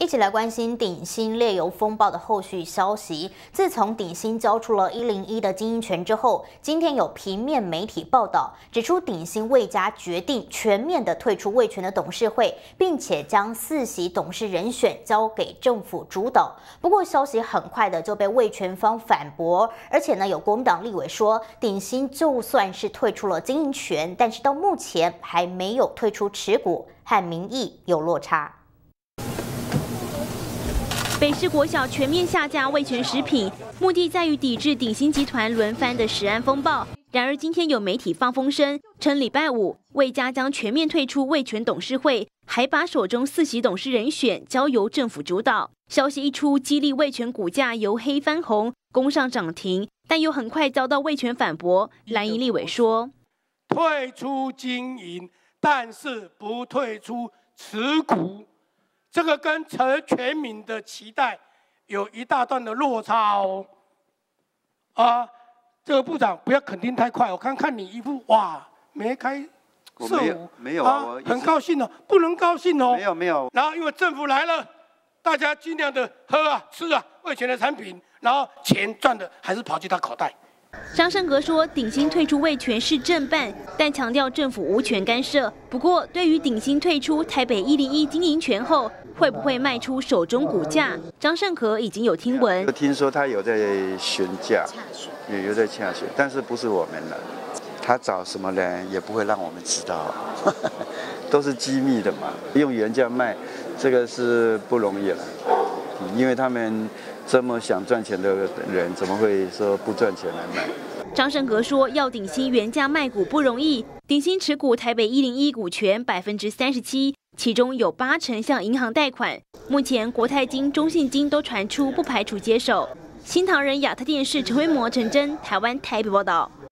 一起来关心鼎新炼油风暴的后续消息。自从鼎新交出了一零一的经营权之后，今天有平面媒体报道指出，鼎新魏家决定全面的退出魏权的董事会，并且将四席董事人选交给政府主导。不过，消息很快的就被魏权方反驳，而且呢，有国民党立委说，鼎新就算是退出了经营权，但是到目前还没有退出持股，和民意有落差。北市国小全面下架味全食品，目的在于抵制鼎新集团轮番的食安风暴。然而，今天有媒体放风声，称礼拜五魏家将全面退出味全董事会，还把手中四席董事人选交由政府主导。消息一出，激励味全股价由黑翻红，攻上涨停，但又很快遭到味全反驳。蓝营立委说：退出经营，但是不退出持股。这个跟陈全民的期待有一大段的落差哦，啊，这个部长不要肯定太快，我看看你一副哇，没开色五，没有啊，很高兴哦，不能高兴哦，没有没有，然后因为政府来了，大家尽量的喝啊吃啊味全的产品，然后钱赚的还是跑进他口袋。张胜阁说，鼎新退出味全市正办，但强调政府无权干涉。不过，对于鼎新退出台北一零一经营权后，会不会卖出手中股价，张胜阁已经有听闻。听说他有在询价，也有在洽询，但是不是我们了。他找什么人也不会让我们知道，都是机密的嘛。用原价卖，这个是不容易了，因为他们。这么想赚钱的人，怎么会说不赚钱来卖？张胜格说，要鼎新原价卖股不容易。鼎新持股台北一零一股权百分之三十七，其中有八成向银行贷款。目前国泰金、中信金都传出不排除接手。新唐人亚特电视陈威模、陈真，台湾台北报道。